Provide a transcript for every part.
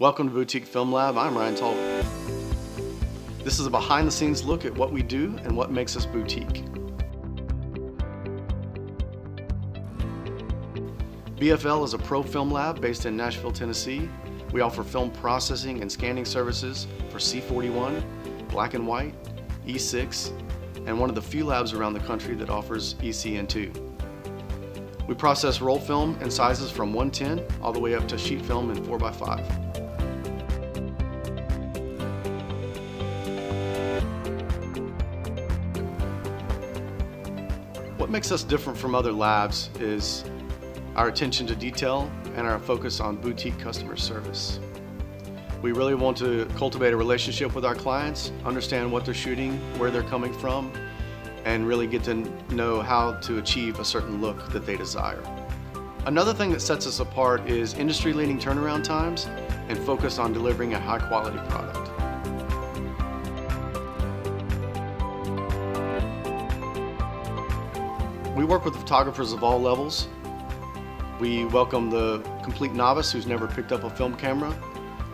Welcome to Boutique Film Lab. I'm Ryan Tolbert. This is a behind the scenes look at what we do and what makes us boutique. BFL is a pro film lab based in Nashville, Tennessee. We offer film processing and scanning services for C41, black and white, E6, and one of the few labs around the country that offers ECN2. We process roll film in sizes from 110 all the way up to sheet film in 4x5. What makes us different from other labs is our attention to detail and our focus on boutique customer service. We really want to cultivate a relationship with our clients, understand what they're shooting, where they're coming from, and really get to know how to achieve a certain look that they desire. Another thing that sets us apart is industry-leading turnaround times and focus on delivering a high-quality product. We work with photographers of all levels. We welcome the complete novice who's never picked up a film camera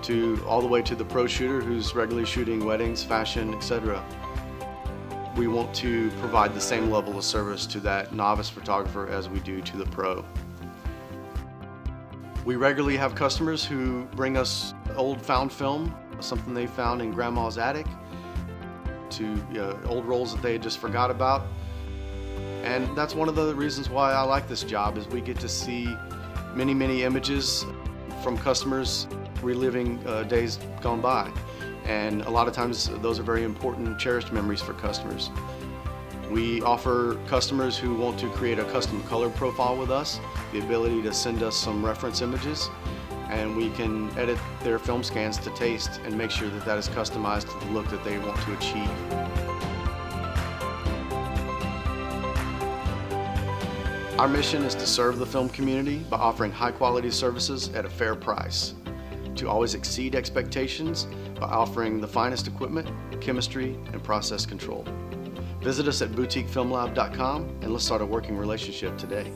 to all the way to the pro shooter who's regularly shooting weddings, fashion, etc. We want to provide the same level of service to that novice photographer as we do to the pro. We regularly have customers who bring us old found film, something they found in grandma's attic, to uh, old rolls that they just forgot about. And that's one of the reasons why I like this job is we get to see many, many images from customers reliving uh, days gone by. And a lot of times those are very important, cherished memories for customers. We offer customers who want to create a custom color profile with us the ability to send us some reference images and we can edit their film scans to taste and make sure that that is customized to the look that they want to achieve. Our mission is to serve the film community by offering high quality services at a fair price, to always exceed expectations by offering the finest equipment, chemistry, and process control. Visit us at boutiquefilmlab.com and let's start a working relationship today.